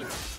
Execute.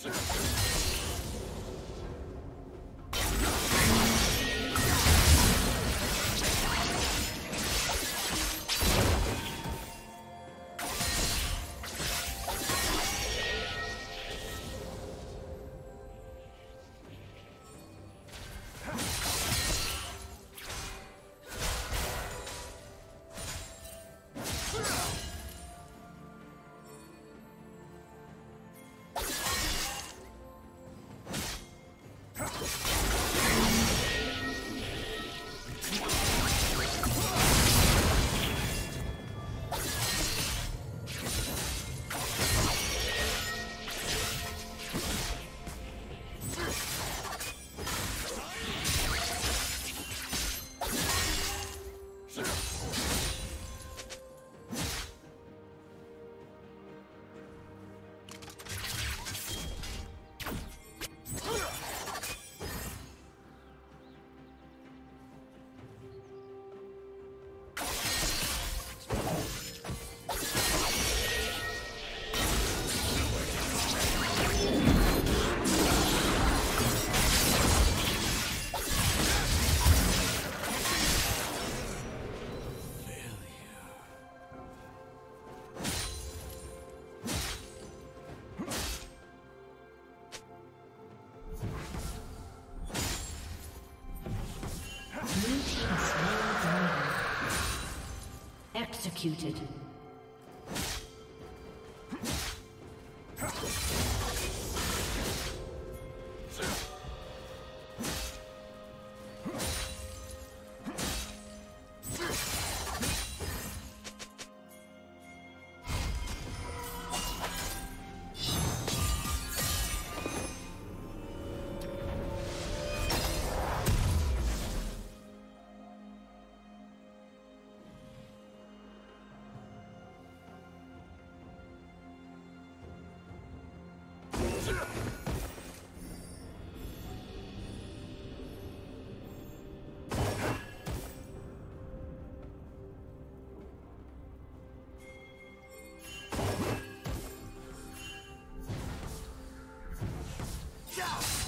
Sure. Executed. out!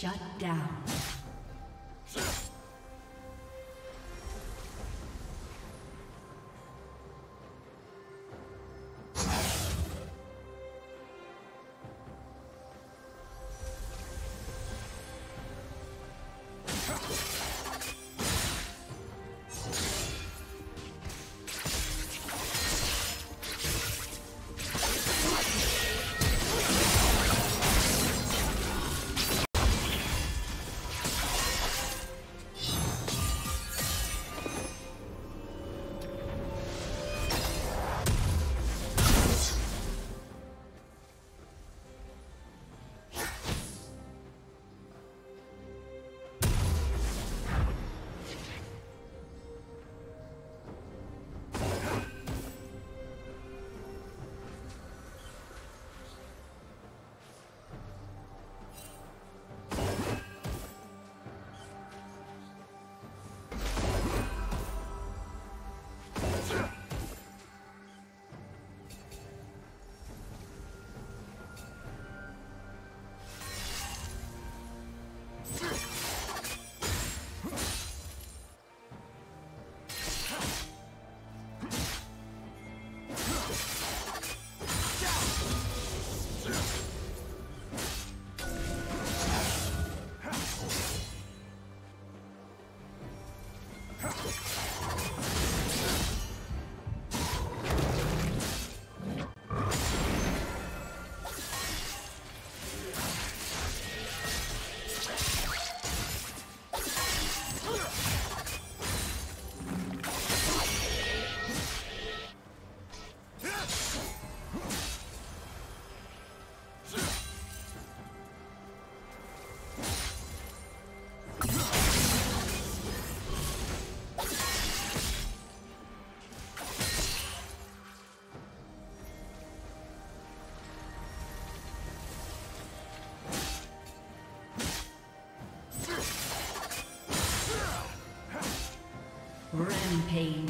Shut down. Rampage.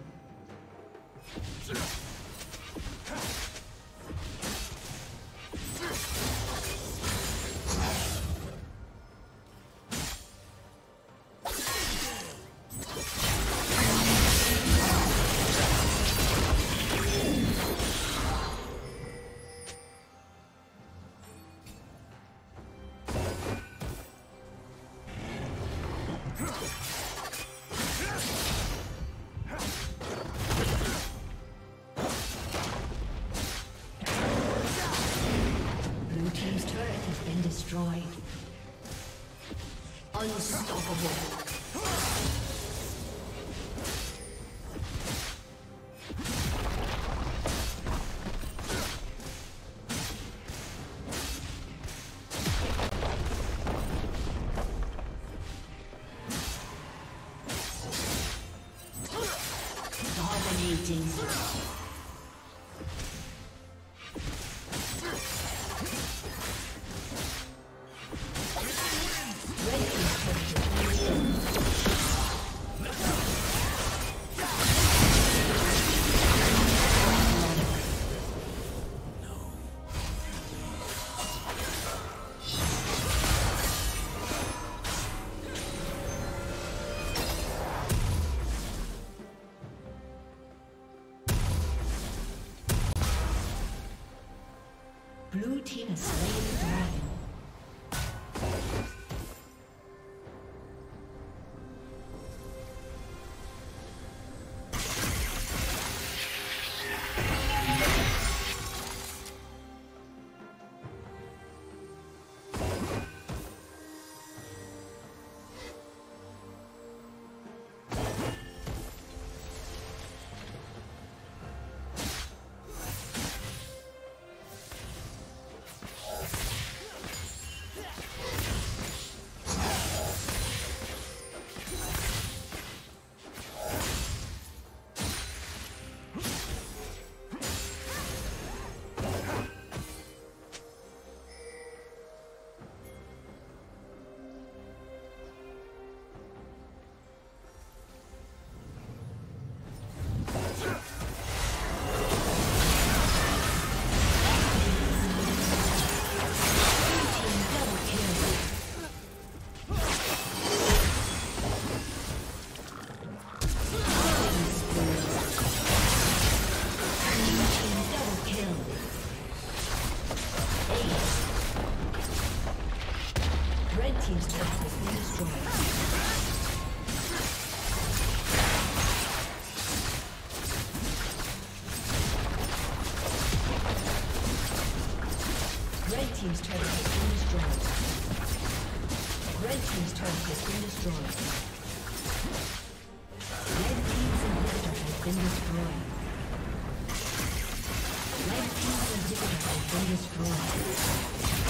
Destroyed.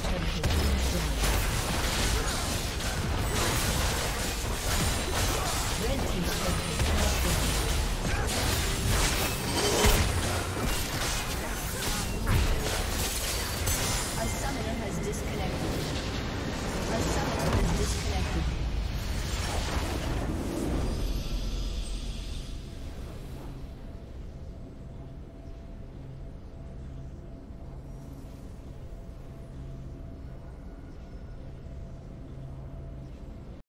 team's turret.